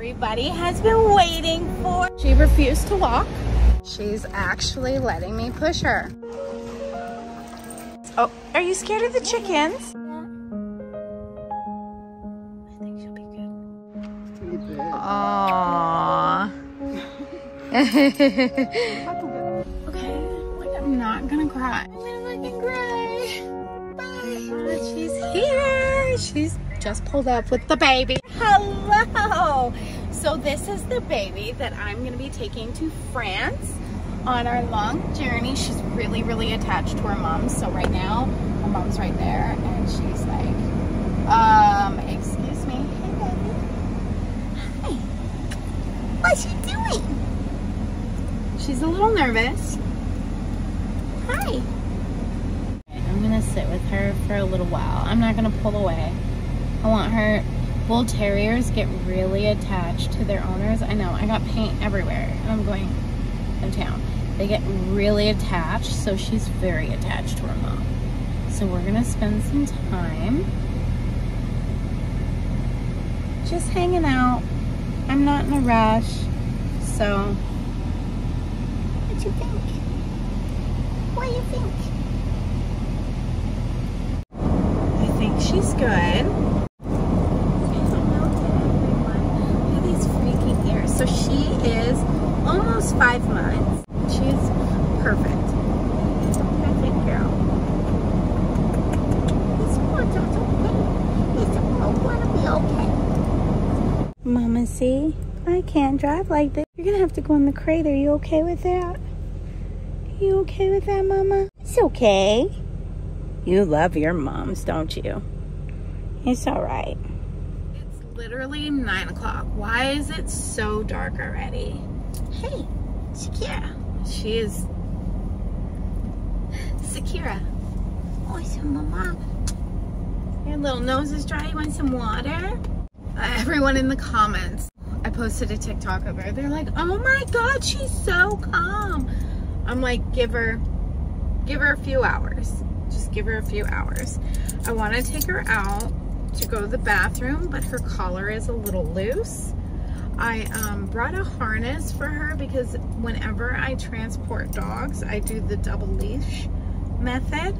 everybody has been waiting for. She refused to walk. She's actually letting me push her. Oh, are you scared of the chickens? I think she'll be good. Aww. okay, like I'm not gonna cry. I'm gonna fucking cry. Bye. She's here. She's just pulled up with the baby. Hello. So this is the baby that I'm gonna be taking to France on our long journey. She's really, really attached to her mom. So right now, her mom's right there and she's like, um, excuse me. Hey, baby. Hi. What's she doing? She's a little nervous. Hi. I'm gonna sit with her for a little while. I'm not gonna pull away. I want her, bull terriers get really attached to their owners. I know, I got paint everywhere. I'm going in town. They get really attached, so she's very attached to her mom. So we're gonna spend some time just hanging out. I'm not in a rush, so what you think? What do you think? I think she's good. These freaking ears. So she is almost five months. She's perfect. Perfect girl. It's okay. It's gonna oh, be okay. Mama, see? I can't drive like this. You're gonna have to go in the crate. Are you okay with that? You okay with that, Mama? It's okay. You love your moms, don't you? It's all right. It's literally nine o'clock. Why is it so dark already? Hey, Shakira. She is Shakira. Oh, some mama. Your little nose is dry. You want some water? Uh, everyone in the comments. I posted a TikTok of her. They're like, oh my God, she's so calm. I'm like, give her, give her a few hours. Just give her a few hours. I want to take her out to go to the bathroom, but her collar is a little loose. I um, brought a harness for her because whenever I transport dogs, I do the double leash method.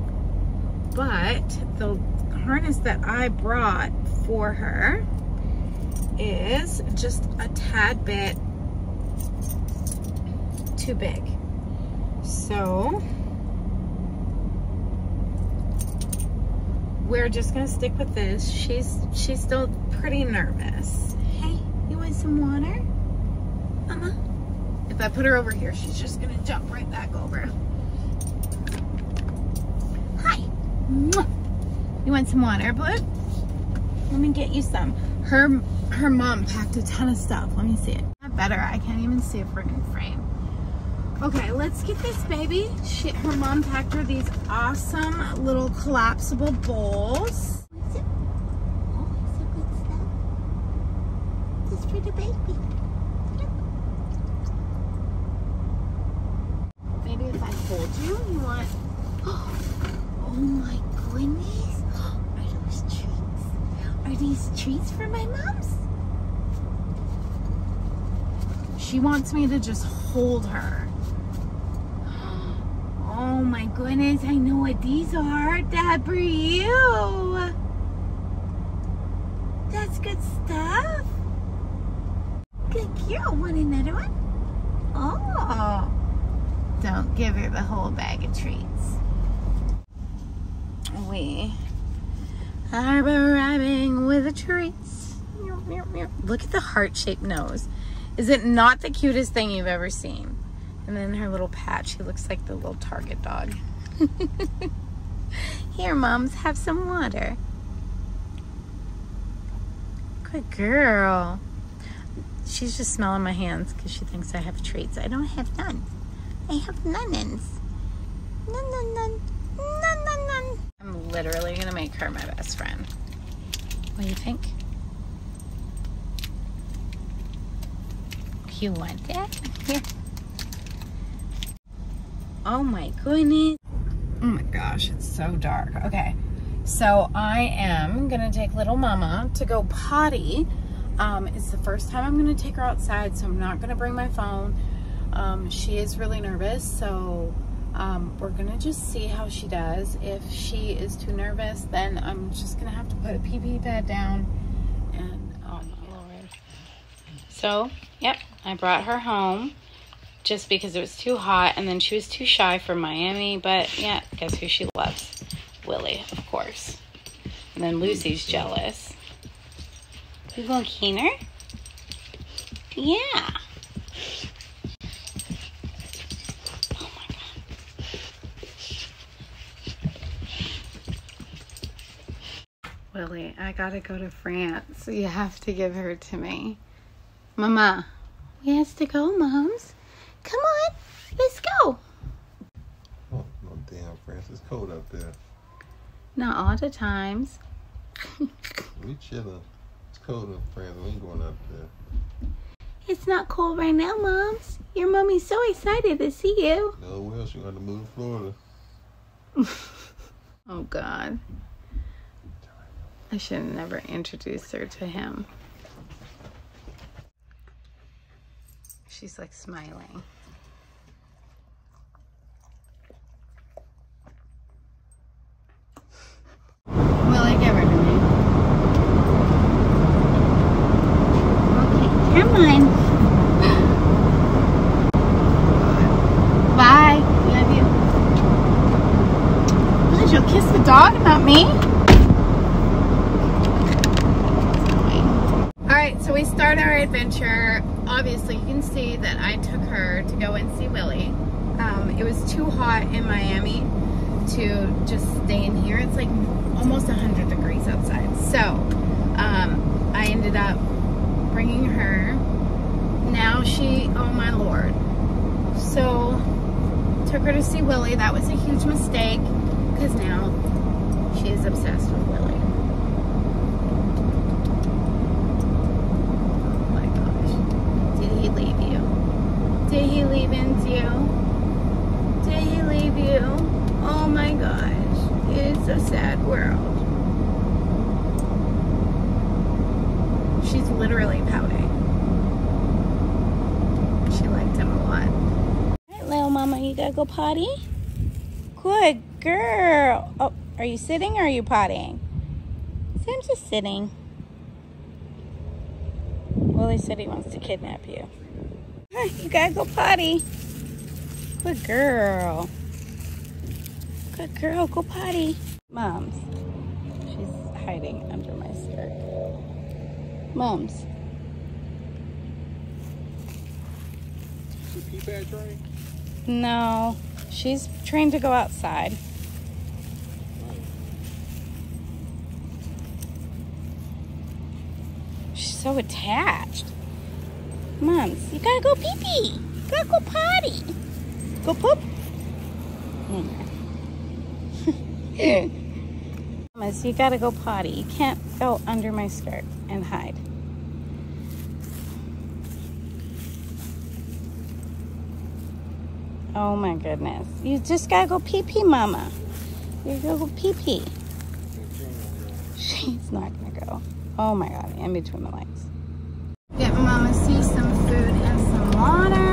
But the harness that I brought for her is just a tad bit too big. So we're just gonna stick with this. She's she's still pretty nervous. Hey, want some water? Mama? If I put her over here, she's just gonna jump right back over. Hi. You want some water, bud? Let me get you some. Her her mom packed a ton of stuff. Let me see it. Not better. I can't even see a freaking frame. Okay, let's get this baby. She, her mom packed her these awesome little collapsible bowls. What's it? Oh, it's a good stuff. This is for the baby. Maybe if I hold you, you want... Oh my goodness. Are those treats? Are these treats for my moms? She wants me to just hold her. Oh my goodness, I know what these are. Dad, for you. That's good stuff. Good girl. Want another one? Oh. Don't give her the whole bag of treats. We are arriving with the treats. Look the heart-shaped nose. Is it not the cutest thing you've ever seen? And then her little patch, she looks like the little Target dog. Here, moms, have some water. Good girl. She's just smelling my hands because she thinks I have treats. I don't have none. I have none-ins. None, none, none. None, none, none. I'm literally going to make her my best friend. What do you think? You want that? Here. Oh my goodness. Oh my gosh, it's so dark. Okay, so I am gonna take little mama to go potty. Um, it's the first time I'm going to take her outside, so I'm not going to bring my phone. Um, she is really nervous, so um, we're going to just see how she does. If she is too nervous, then I'm just going to have to put a pee-pee pad down. And, oh my lord. So, yep, I brought her home just because it was too hot, and then she was too shy for Miami, but yeah, guess who she loves? Willie, of course. And then Lucy's jealous. You going Keener? Yeah. Oh my god. Willie, I gotta go to France. You have to give her to me. Mama, we has to go, moms. Come on, let's go. Oh, no damn, France. It's cold out there. Not all the times. We chilling. It's cold in France. We ain't going out there. It's not cold right now, moms. Your mommy's so excited to see you. No, else you got to move to Florida? Oh, God. I should have never introduced her to him. She's like smiling. Give her to me. Okay, come on. Bye. Love you. What, you'll kiss the dog, not me? Alright, so we start our adventure. Obviously, that I took her to go and see Willie. Um, it was too hot in Miami to just stay in here. It's like almost 100 degrees outside. So, um, I ended up bringing her. Now she, oh my lord. So, took her to see Willie. That was a huge mistake because now she is obsessed with Willie. Oh my gosh. Did he leave you? Did he leave you? Did he leave you? Oh my gosh. It's a sad world. She's literally pouting. She liked him a lot. All right, little go potty? Good girl. Oh, are you sitting or are you pottying? Sam's just sitting. Willie said he wants to kidnap you. You gotta go potty. Good girl. Good girl, go potty. Moms. She's hiding under my skirt. Moms. Pee pad train? No. She's trained to go outside. She's so attached. Moms, you gotta go pee pee. You gotta go potty. Go poop. Moms, you gotta go potty. You can't go under my skirt and hide. Oh my goodness. You just gotta go pee pee, mama. You gotta go pee pee. She's not gonna go. Oh my god, in between the legs. Get mama see some food and some water.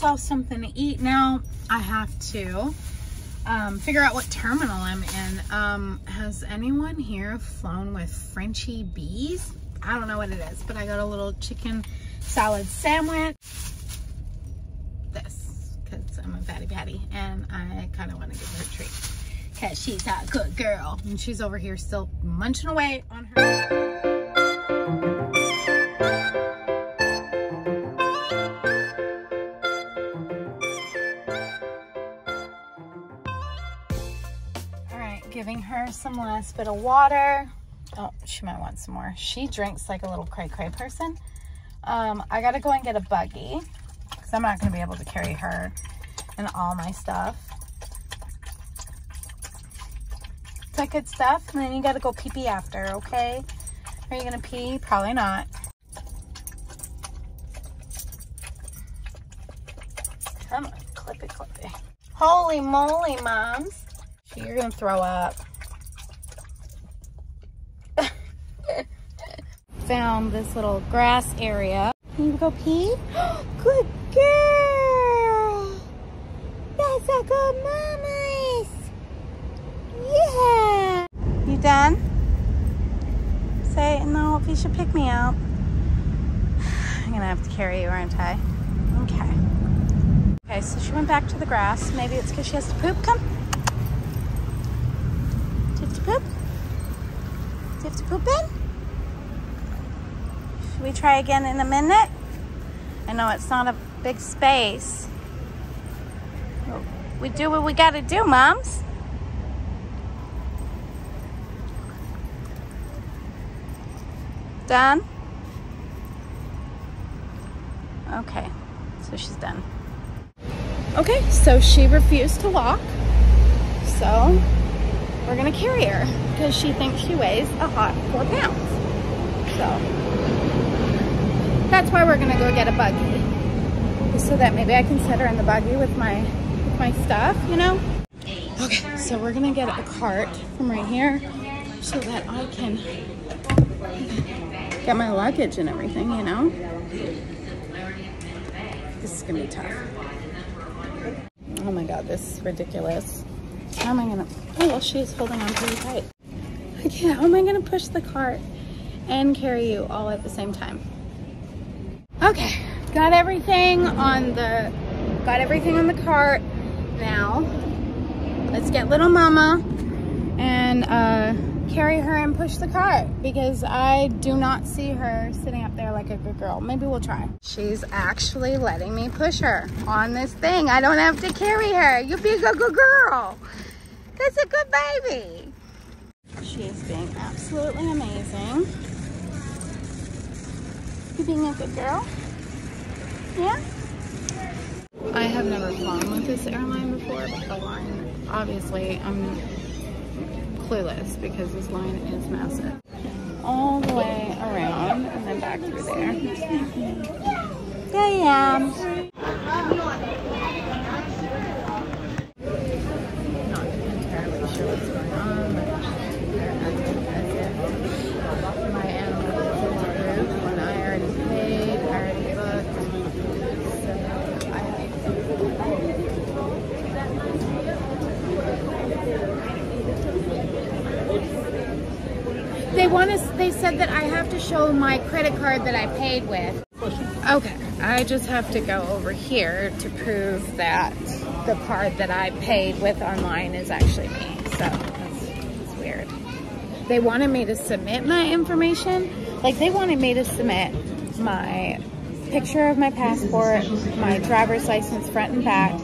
Myself something to eat now. I have to um, figure out what terminal I'm in. Um, has anyone here flown with Frenchy bees? I don't know what it is, but I got a little chicken salad sandwich. This, because I'm a fatty patty, and I kind of want to give her a treat. Because she's a good girl. And she's over here still munching away on her. Some last bit of water. Oh, she might want some more. She drinks like a little cray cray person. Um, I gotta go and get a buggy because I'm not gonna be able to carry her and all my stuff. Is that good stuff? And then you gotta go pee pee after, okay? Are you gonna pee? Probably not. Come on, clip it, clip it. Holy moly, moms. You're gonna throw up. Found this little grass area. Can you go pee? good girl. That's a good mama. Yeah. You done? Say, no, if you should pick me up. I'm gonna have to carry you, aren't I? Okay. Okay, so she went back to the grass. Maybe it's because she has to poop. Come. Do you have to poop? Do you have to poop in? We try again in a minute? I know it's not a big space. We do what we gotta do, moms. Done? Okay, so she's done. Okay, so she refused to walk. So we're gonna carry her because she thinks she weighs a hot four pounds. So that's why we're gonna go get a buggy. So that maybe I can set her in the buggy with my with my stuff, you know? Okay, so we're gonna get a cart from right here so that I can get my luggage and everything, you know? This is gonna be tough. Oh my god, this is ridiculous. How am I gonna, oh well she's holding on pretty tight. Okay, how am I gonna push the cart and carry you all at the same time? Okay, got everything on the got everything on the cart now let's get little mama and uh, carry her and push the cart because I do not see her sitting up there like a good girl. Maybe we'll try. She's actually letting me push her on this thing. I don't have to carry her. You be a good, good girl. That's a good baby. She is being absolutely amazing. You being a good girl? Yeah? I have never flown with this airline before, but the line, obviously, I'm clueless because this line is massive. All the way around and then back through there. There I am. Not entirely sure what's going on. They're acting as if my animal is approved when I already paid, I already booked. So I They want to, they said that I have to show my credit card that I paid with. Okay, I just have to go over here to prove that the card that I paid with online is actually me. So that's, that's weird. They wanted me to submit my information. Like they wanted me to submit my picture of my passport, my driver's license front and back,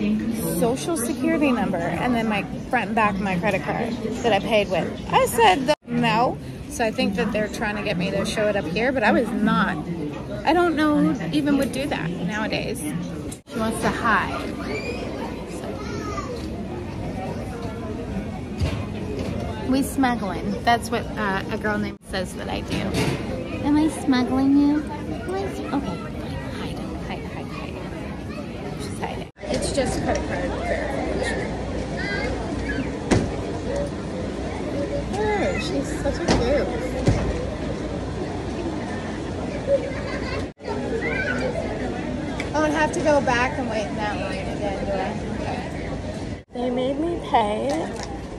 social security number, and then my front and back of my credit card that I paid with. I said no. So I think that they're trying to get me to show it up here, but I was not. I don't know who even would do that nowadays. She wants to hide. So. We smuggling. That's what uh, a girl named says that I do. Am I smuggling you? Okay, hide, hide, hide, hide. Just hide it. It's just credit card verification. Her, she's such a goof. I don't have to go back and wait in that line again, do I? They made me pay,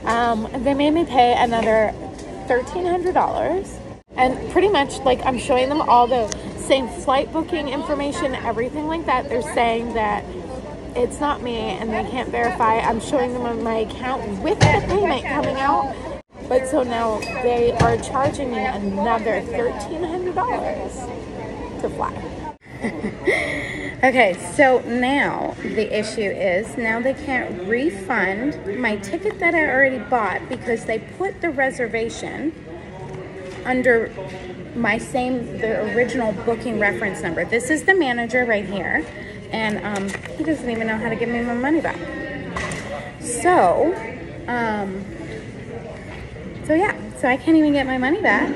um, they made me pay another $1,300. And pretty much, like, I'm showing them all the same flight booking information, everything like that. They're saying that it's not me and they can't verify. I'm showing them on my account with the payment coming out. But so now they are charging me another $1,300 to fly. okay, so now the issue is now they can't refund my ticket that I already bought because they put the reservation under my same, the original booking reference number. This is the manager right here, and um, he doesn't even know how to give me my money back. So, um, so yeah, so I can't even get my money back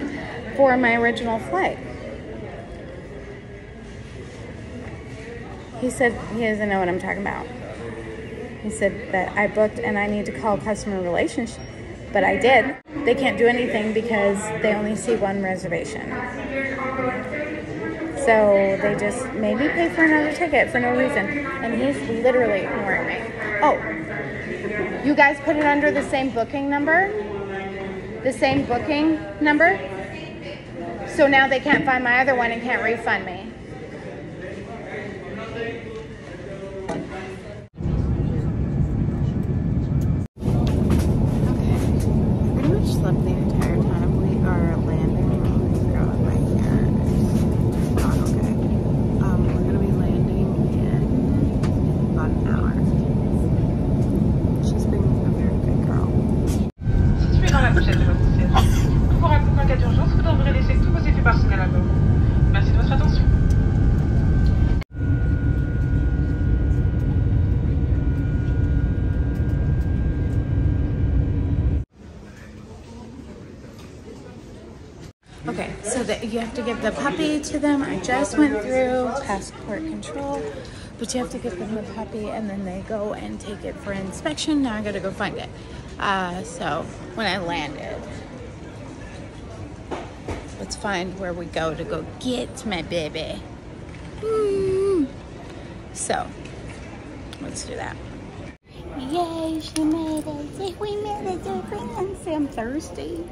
for my original flight. He said he doesn't know what I'm talking about. He said that I booked and I need to call customer relations, but I did. They can't do anything because they only see one reservation. So they just made me pay for another ticket for no reason. And he's literally ignoring me. Oh, you guys put it under the same booking number? The same booking number? So now they can't find my other one and can't refund me. pretty much slept the entire time. We are landing. Girl, right here. Not okay. Um, we're gonna be landing in about an hour. She's being a very good girl. Situé dans la pochette de votre siège. Pour un en cas d'urgence, vous devrez laisser tous vos effets personnels à bord. Merci de votre attention. Okay, so you have to give the puppy to them. I just went through passport control, but you have to give them the puppy and then they go and take it for inspection. Now I gotta go find it. Uh, so when I landed, let's find where we go to go get my baby. Mm. So let's do that. Yay, she made it. We made it. I'm thirsty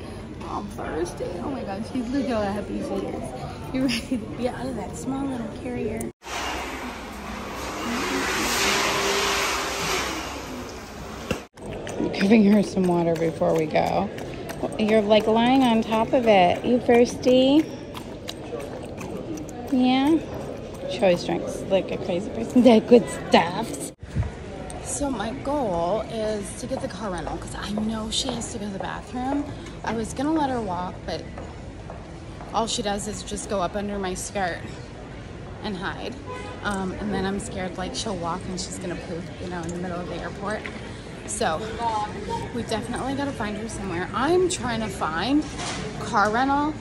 on Thursday. Oh my gosh, look how happy she is. You ready to be out of that small little carrier. I'm giving her some water before we go. You're like lying on top of it. You thirsty? Yeah? She always drinks like a crazy person. That good stuff. So my goal is to get the car rental because I know she has to go to the bathroom. I was gonna let her walk, but all she does is just go up under my skirt and hide. Um, and then I'm scared like she'll walk and she's gonna poop, you know, in the middle of the airport. So we definitely gotta find her somewhere. I'm trying to find car rental.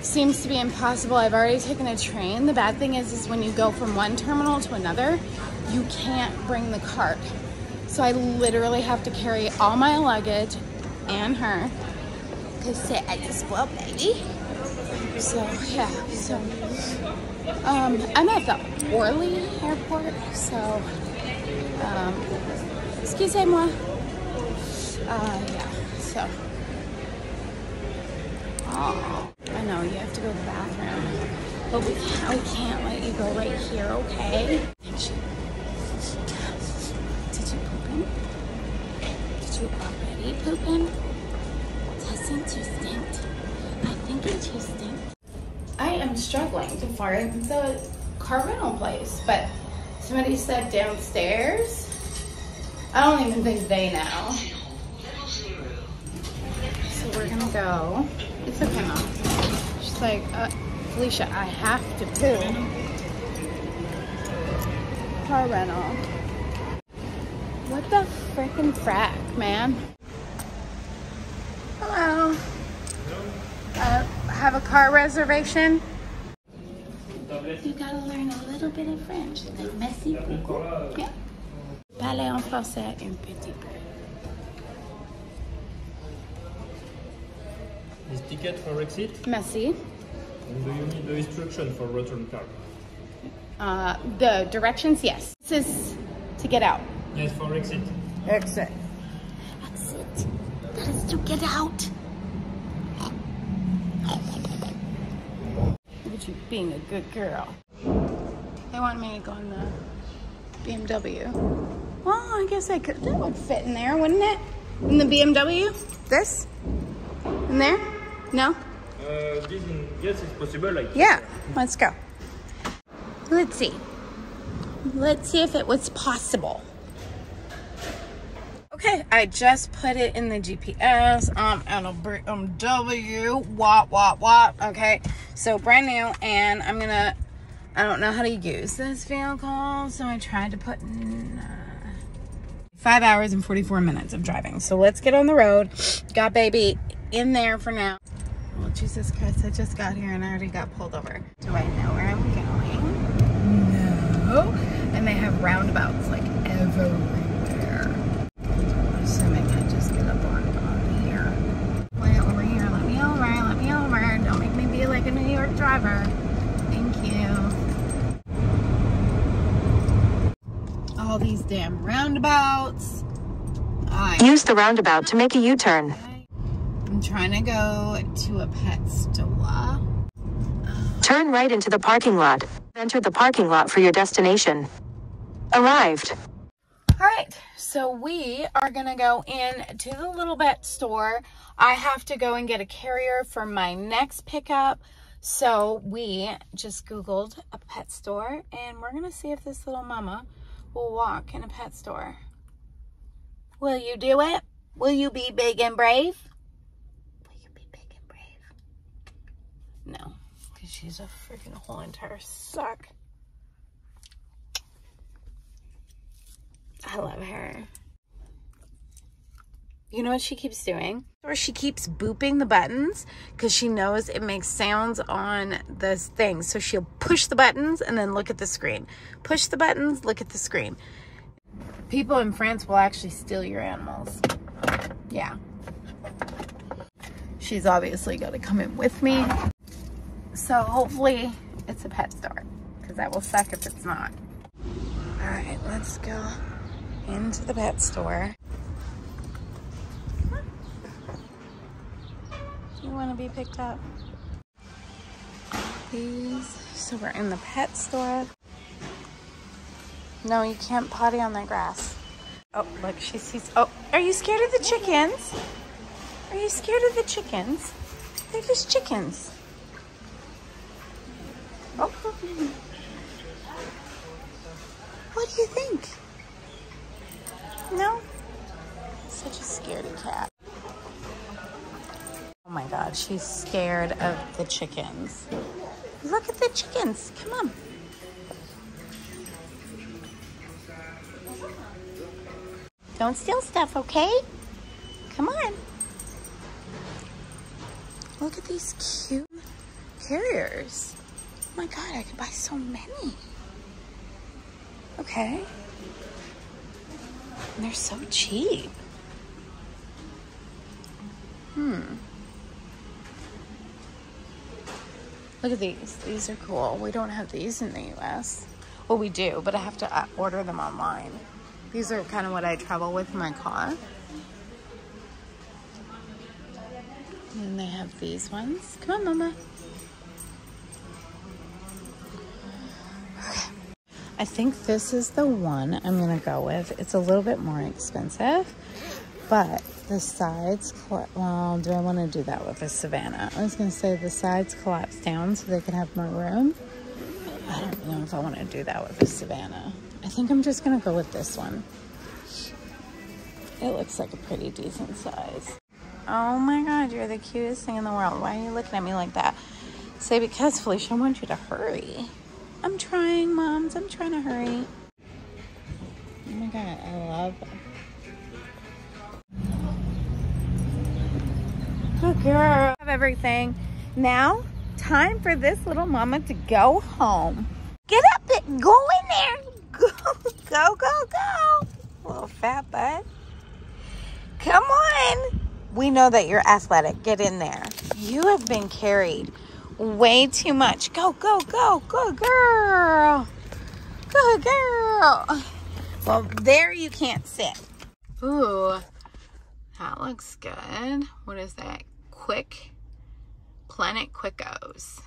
Seems to be impossible. I've already taken a train. The bad thing is, is when you go from one terminal to another, you can't bring the cart. So I literally have to carry all my luggage and her to sit at spoil baby. So yeah, so um, I'm at the Orly airport, so um, excusez-moi. Uh, yeah, so. Oh, I know, you have to go to the bathroom. But we, I can't let you go right here, okay? Pooping? Doesn't you stink? I think it stink. I am struggling to find the car rental place, but somebody said downstairs. I don't even think they know. So we're gonna go. It's okay, mom. She's like, uh, Felicia, I have to poo. Car rental. What the freaking frack, man? Hello. Uh, have a car reservation? You gotta learn a little bit of French. Like merci beaucoup. Yeah. Parler en français un petit peu. This ticket for exit? Merci. And do you need the instruction for return card? Uh, the directions, yes. This is to get out. Yes, for exit. Exit. Exit. That is to get out. Look at you being a good girl. They want me to go in the BMW. Well, I guess I could. That would fit in there, wouldn't it? In the BMW? This? In there? No? Uh, this in, yes, it's possible. Like Yeah, let's go. Let's see. Let's see if it was possible. Okay, I just put it in the GPS. I'm at a BMW. What, what, what? Okay, so brand new, and I'm gonna. I don't know how to use this vehicle, so I tried to put in. Uh, Five hours and 44 minutes of driving. So let's get on the road. Got baby in there for now. Oh, Jesus Christ, I just got here and I already got pulled over. Do I know where I'm going? No. And they have roundabouts like everywhere. I'm assuming I just get up on, on here. Way over here. Let me over. Let me over. Don't make me be like a New York driver. Thank you. All these damn roundabouts. I Use the roundabout to make a U-turn. I'm trying to go to a pet store. Turn right into the parking lot. Enter the parking lot for your destination. Arrived. All right, so we are gonna go in to the little pet store. I have to go and get a carrier for my next pickup. So we just Googled a pet store and we're gonna see if this little mama will walk in a pet store. Will you do it? Will you be big and brave? Will you be big and brave? No, because she's a freaking whole entire suck. I love her. You know what she keeps doing? Or she keeps booping the buttons because she knows it makes sounds on this thing. So she'll push the buttons and then look at the screen. Push the buttons, look at the screen. People in France will actually steal your animals. Yeah. She's obviously going to come in with me. So hopefully it's a pet store because that will suck if it's not. All right, let's go into the pet store. You want to be picked up? Please. So we're in the pet store. No, you can't potty on the grass. Oh, look, she sees. Oh, are you scared of the chickens? Are you scared of the chickens? They're just chickens. Oh. What do you think? No? Such a scaredy cat. Oh my god, she's scared of the chickens. Look at the chickens. Come on. Don't steal stuff, okay? Come on. Look at these cute carriers. Oh my god, I could buy so many. Okay. And they're so cheap. Hmm. Look at these. These are cool. We don't have these in the US. Well, we do, but I have to uh, order them online. These are kind of what I travel with in my car. And they have these ones. Come on, Mama. I think this is the one I'm going to go with. It's a little bit more expensive, but the sides, well, do I want to do that with a Savannah? I was going to say the sides collapse down so they can have more room. I don't know if I want to do that with a Savannah. I think I'm just going to go with this one. It looks like a pretty decent size. Oh my God, you're the cutest thing in the world. Why are you looking at me like that? Say, because Felicia, I want you to hurry. I'm trying, moms. I'm trying to hurry. Oh my God, I love Good girl. Have everything. Now, time for this little mama to go home. Get up and go in there. Go, go, go, go. Little fat butt. Come on. We know that you're athletic. Get in there. You have been carried way too much. Go, go, go. Good girl. Good girl. Well, there you can't sit. Ooh, that looks good. What is that? Quick Planet Quickos.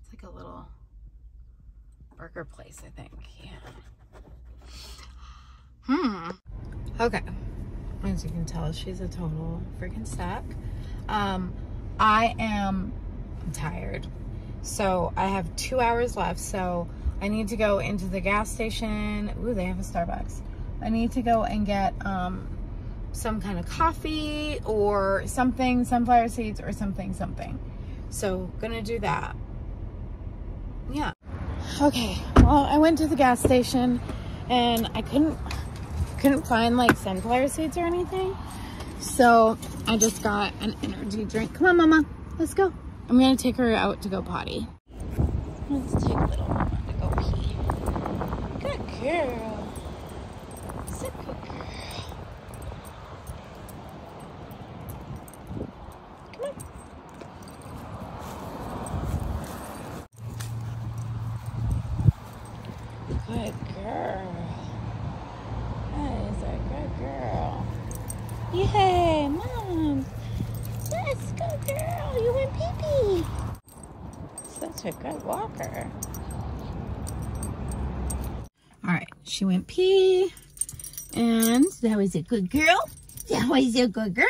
It's like a little burger place, I think. Yeah. Hmm. Okay. As you can tell, she's a total freaking sack. Um, I am tired. So I have two hours left. So I need to go into the gas station. Ooh, they have a Starbucks. I need to go and get um, some kind of coffee or something, sunflower seeds or something, something. So gonna do that. Yeah. Okay, well, I went to the gas station and I couldn't, couldn't find like sunflower seeds or anything. So I just got an energy drink. Come on, mama, let's go. I'm gonna take her out to go potty. Let's take little to go pee. Good girl. Sit good girl. Come on. Good girl. That is a good girl. Yay, mom. Yes, good girl. You went pee-pee. Such a good walker. All right, she went pee. And that was a good girl. That was a good girl.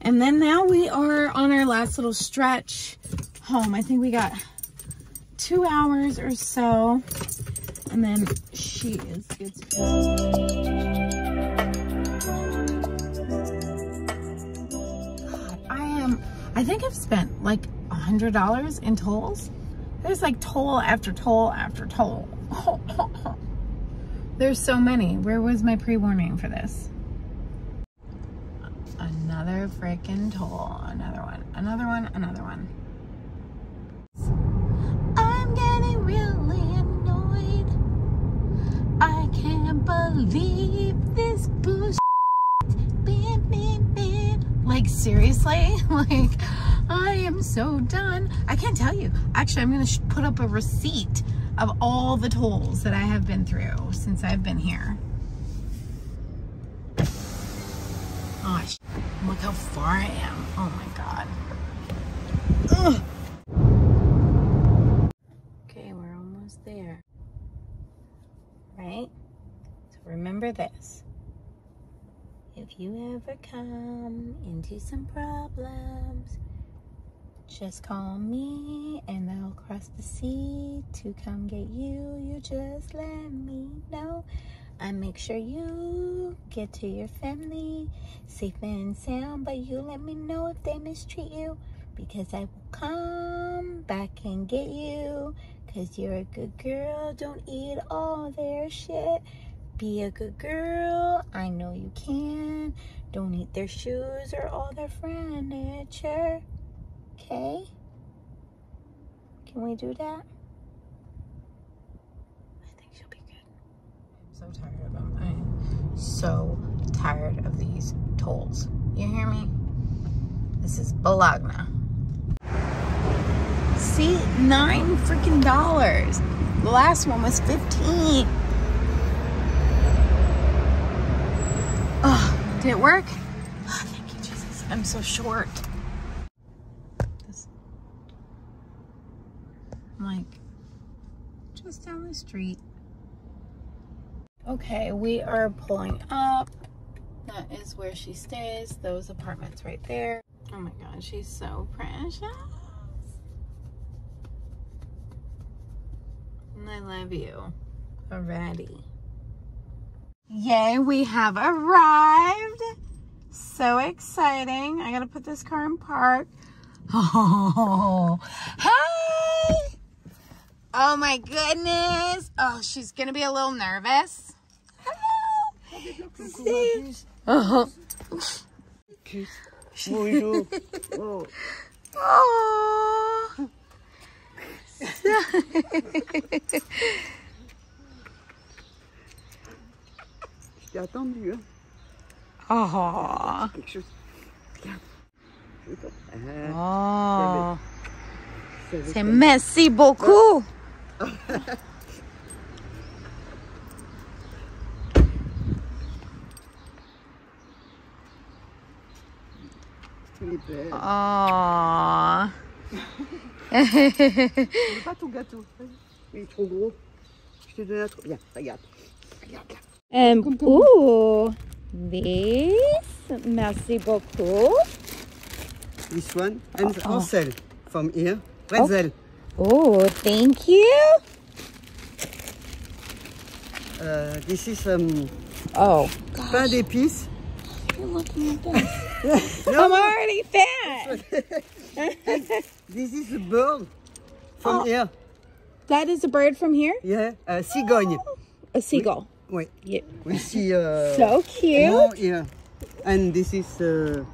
And then now we are on our last little stretch home. I think we got two hours or so. And then she is good to go. I am, I think I've spent like a hundred dollars in tolls. There's like toll after toll after toll. There's so many. Where was my pre-warning for this? Another freaking toll. Another one. Another one. Another one. I'm getting really annoyed. I can't believe this bullshit. Beep, beep, beep. Like seriously? Like I am so done. I can't tell you. Actually, I'm going to put up a receipt of all the tolls that I have been through since I've been here. Gosh, look how far I am. Oh my God. Ugh. Okay, we're almost there. Right? So remember this. If you ever come into some problems, just call me and I'll cross the sea to come get you. You just let me know. I make sure you get to your family safe and sound, but you let me know if they mistreat you because I will come back and get you because you're a good girl. Don't eat all their shit. Be a good girl. I know you can. Don't eat their shoes or all their furniture. Okay? Can we do that? I think she'll be good. I'm so tired of them. I'm so tired of these tolls. You hear me? This is Bologna. See, nine freaking dollars. The last one was 15. Oh, did it work? Oh, thank you, Jesus. I'm so short. This, I'm like, down the street. Okay, we are pulling up. That is where she stays. Those apartments right there. Oh my god, she's so precious. And I love you already. Yay, we have arrived. So exciting. I gotta put this car in park. Oh, hey! Oh my goodness. Oh, she's gonna be a little nervous. Hello. See? Oh. Bonjour. Oh. Oh. Je t'ai attendu, hein. Oh. Quelque chose. Regarde. Ah, Oh. ça va C'est faire- merci beaucoup. Elle est belle. Oh. Je veux pas ton gâteau. Il est trop gros. Je te donne un truc. Viens, regarde. Regarde. Um, ooh, this. Merci beaucoup. This one and Ansel from here. Pretzel. Oh, thank you. Uh, this is um, Oh, pain d'épices. you're looking at this. I'm already fat. This is a bird from Oh. here. That is a bird from here? Yeah, uh, cigogne. A seagull. Oui. Yeah. We see uh, So cute. more here. And this is uh,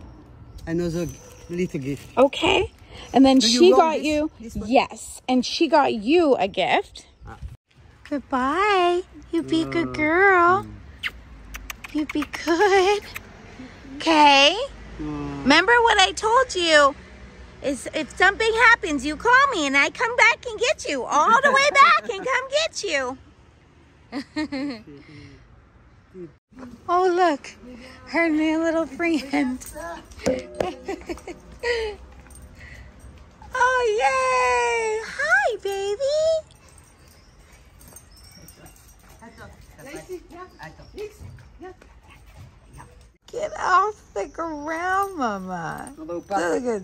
another little gift. Okay. And then Do she want got this- you, this yes, and she got you a gift. Goodbye. You be a good uh, girl. Hmm. You be good. Okay. Hmm. Remember what I told you? Is if something happens, you call me and I come back and get you all the way back and come get you. oh look, her new little friend. Oh, yay! Hi, baby. Get off the ground, Mama. On va au parc. Look at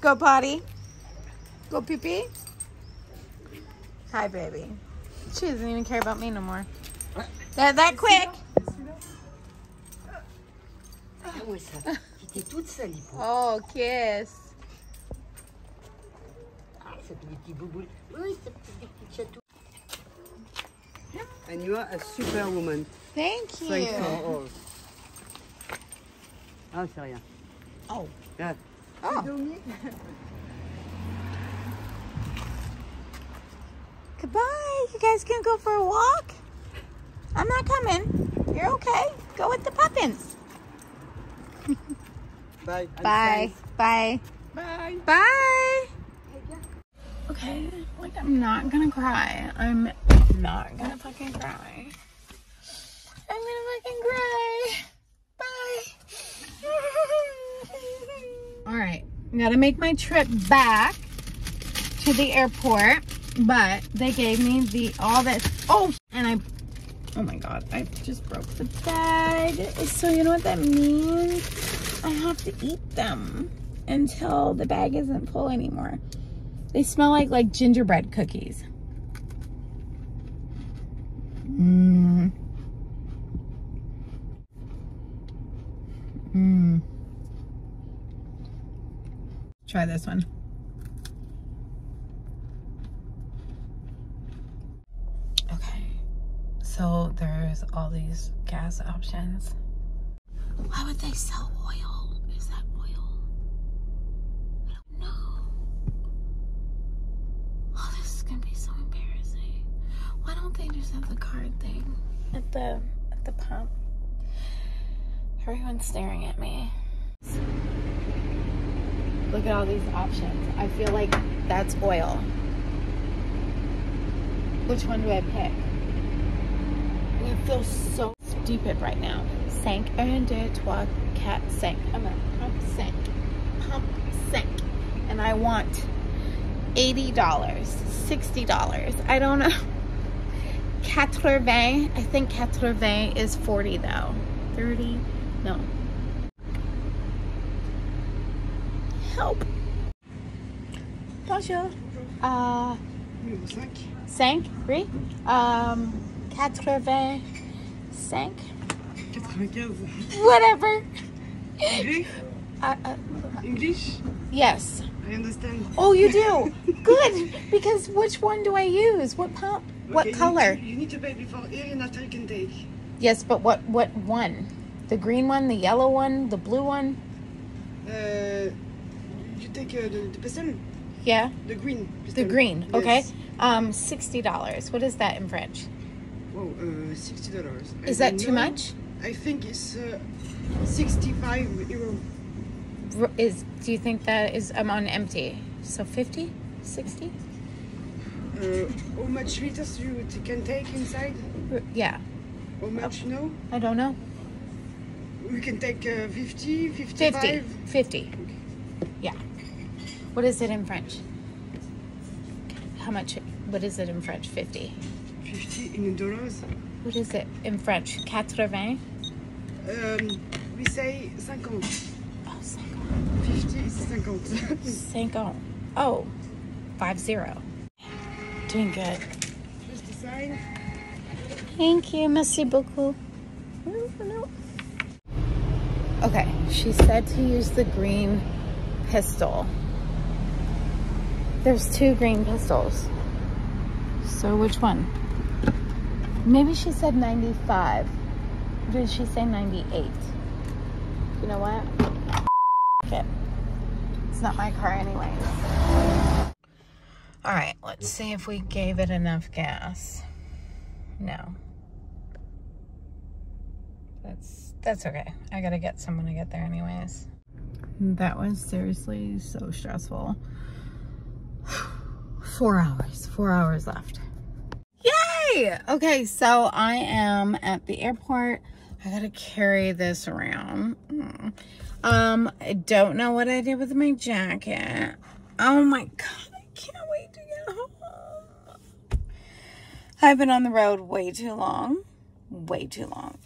Go potty. Go pee pee. Hi, baby. She doesn't even care about me no more. That that quick. Ouais, ça. Qui était toute salie. Oh, kiss. Ah, ça fait des petits bouboules. Oui, ça fait des petits chatous. And you are a superwoman. Thank Thanks for you. all. Ah, c'est rien. Oh. Yeah. Oh. Goodbye. You guys gonna go for a walk? I'm not coming. You're okay. Go with the puppins. Bye. And Bye. Bye. Bye. Bye. Okay, like I'm not gonna cry. I'm not gonna fucking cry. I'm gonna fucking cry. Bye. All right, I gotta make my trip back to the airport, but they gave me the all this. Oh, and I Oh my god, I just broke the bag. So you know what that means? I have to eat them until the bag isn't full anymore. They smell like like gingerbread cookies. Mmm. Mmm. Try this one. Okay. So there's all these gas options. Why would they sell oil? Is that oil? I don't know. Oh, this is gonna be so embarrassing. Why don't they just have the card thing at at the pump? Everyone's staring at me. Look at all these options. I feel like that's oil. Which one do I pick? I feel so stupid right now. 5, 1, 2, 3, 4, 5. I'm gonna pump 5. Pump 5. And I want $80, $60. I don't know. 80. I think 80 is 40 though. 30. No. Help. Bonjour. Uh, Numéro 5. 5, oui. Um, 85. 95. Whatever. English? Uh, uh, English? yes. I understand. Oh, you do? Good. Because which one do I use? What pump? What Okay, color? to- You need to pay before here and after you can take. Yes, but what what one? The green one, the yellow one, the blue one? Uh, you take uh, the, the pistol? Yeah, The green the green. Okay. Yes. Um, sixty dollars. What is that in French? Wow, uh, sixty dollars. Is that too much? I think it's uh, sixty-five euro. Is do you think that is? I'm on empty. So 50, 60? Uh, how much liters you can take inside? R- Yeah, How much? No, I don't know. we can take uh, 50, 55. 50. 50. Yeah. What is it in French? How much? What is it in French? 50. 50 in dollars. What is it in French? 80? Um, we say 50. Oh, 50. 50 is 50. Cinco. Oh, five zero. Doing good. Just the sign. Thank you. Merci beaucoup. Okay, she said to use the green pistol. There's two green pistols. So which one? Maybe she said 95. Did she say 98? You know what? F- it. It's not my car anyway. All right, let's see if we gave it enough gas. No. That's that's okay. I gotta get someone to get there anyways. That was seriously so stressful. Four hours. Four hours left. Yay! Okay, so I am at the airport. I gotta carry this around. Mm. Um, I don't know what I did with my jacket. Oh my god, I can't wait to get home. I've been on the road way too long. Way too long.